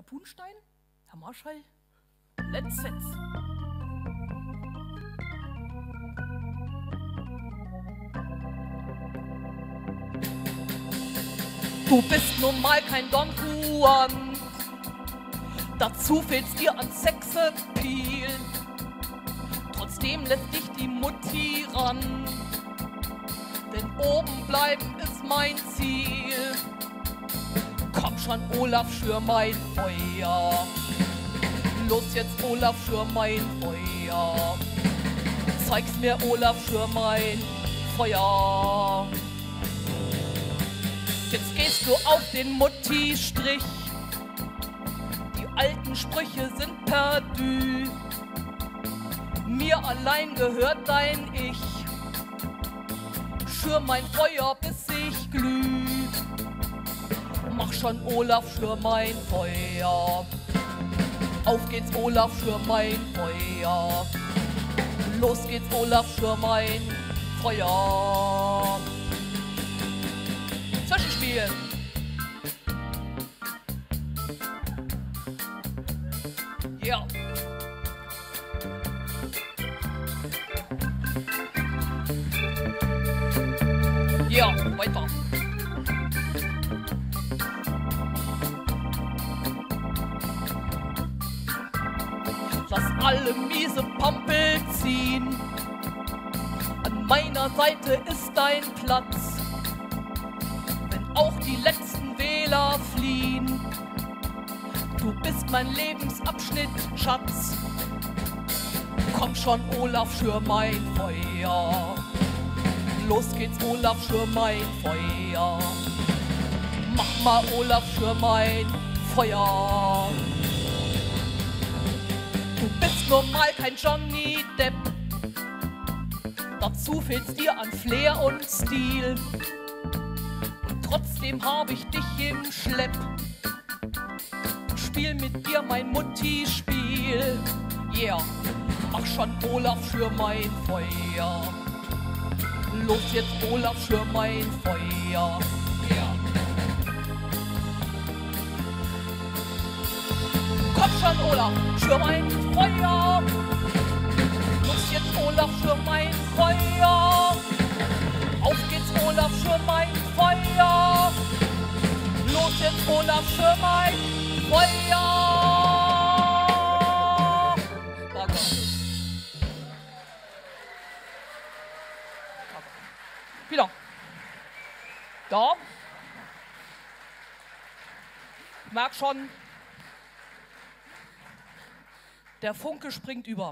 Herr Punstein, Herr Marschall, let's set. Du bist nun mal kein Don Juan, dazu fehlt's dir an Sexappeal. Trotzdem lässt dich die Mutti ran, denn oben bleiben ist mein Ziel. Komm schon, Olaf, schür mein Feuer. Los jetzt, Olaf, schür mein Feuer. Zeig's mir, Olaf, schür mein Feuer. Jetzt gehst du auf den Mutti-Strich. Die alten Sprüche sind perdu. Mir allein gehört dein Ich. Schür mein Feuer, bis ich glüh. Schon, Olaf, schür mein Feuer. Auf geht's, Olaf, schür mein Feuer. Los geht's, Olaf, schür mein Feuer. Zwischenspiel. Ja. Ja, weiter. Lass alle miese Pampel ziehen. An meiner Seite ist dein Platz. Wenn auch die letzten Wähler fliehen. Du bist mein Lebensabschnitt, Schatz. Komm schon, Olaf, schür mein Feuer. Los geht's, Olaf, schür mein Feuer. Mach mal, Olaf, schür mein Feuer. Nun mal kein Johnny Depp. Dazu fehlt's dir an Flair und Stil. Und trotzdem hab ich dich im Schlepp. Spiel mit dir mein Mutti-Spiel. Yeah, mach schon Olaf für mein Feuer. Los jetzt Olaf für mein Feuer. Schon, Olaf, für mein Feuer. Los jetzt, Olaf, für mein Feuer. Auf geht's, Olaf, für mein Feuer. Los jetzt, Olaf, für mein Feuer. Danke. Wieder. Da. Merk schon, der Funke springt über.